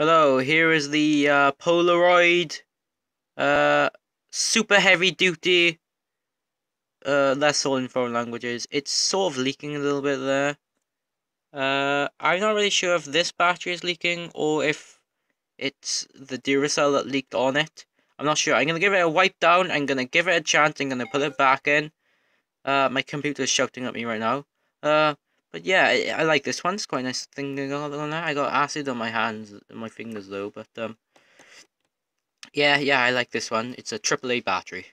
Hello, here is the uh, Polaroid uh, super heavy duty. Uh, that's all in foreign languages. It's sort of leaking a little bit there. Uh, I'm not really sure if this battery is leaking or if it's the Duracell that leaked on it. I'm not sure. I'm gonna give it a wipe down. I'm gonna give it a chance. I'm gonna put it back in. Uh, my computer's shouting at me right now. Uh, but yeah, I, I, like this one. It's quite a nice thing going on there. I got acid on my hands and my fingers though, but um, yeah, yeah, I like this one. It's a AAA battery.